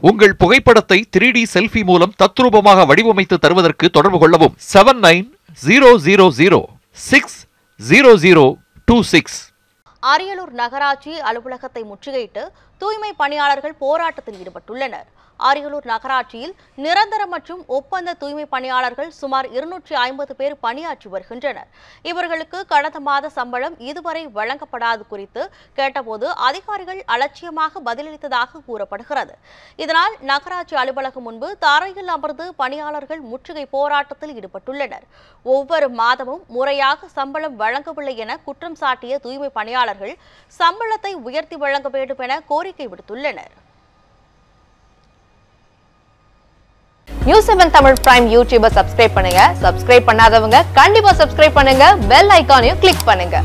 உங்கள் புகைப்படத்தை three D selfie மூலம் தத்ரூபமாக வடிவமைத்து தருவதற்கு தொடர்பு கொள்ளவும். Seven nine zero zero zero six zero zero two six Ariyalur நகராட்சி அலுவலகத்தை முற்றுகையிட்டு தூய்மை பணியாளர்கள் போராட்டத்தில் ஈடுபட்டுள்ளனர். அரியலூர் நகராட்சியில் நிரந்தர மற்றும் ஒப்பந்த தூய்மை பணியாளர்கள் சுமார் இருநூற்றி ஐம்பது பேர் பணியாற்றி வருகின்றனர். இவர்களுக்கு கடந்த மாத சம்பளம் இதுவரை வழங்கப்படாது குறித்து கேட்டபோது அதிகாரிகள் அலட்சியமாக பதிலளித்ததாக கூறப்படுகிறது. இதனால் நகராட்சி அலுவலகம் முன்பு தரையில் அமர்ந்து பணியாளர்கள் முற்றுகை போராட்டத்தில் ஈடுபட்டுள்ளனர். ஒவ்வொரு மாதமும் முறையாக சம்பளம் வழங்கவில்லை என குற்றம் சாட்டிய தூய்மை பணியாளர்கள் சம்பளத்தை உயர்த்தி வழங்க வேண்டும் என கோரிக்கை விடுத்துள்ளனர். நியூஸ் செவன் தமிழ் பிரைம் யூடியூபை சப்ஸ்கிரைப் பண்ணுங்க. சப்ஸ்கிரைப் பண்ணாதவங்க கண்டிப்பா சப்ஸ்கிரைப் பண்ணுங்க. பெல் ஐக்கானையும் கிளிக் பண்ணுங்க.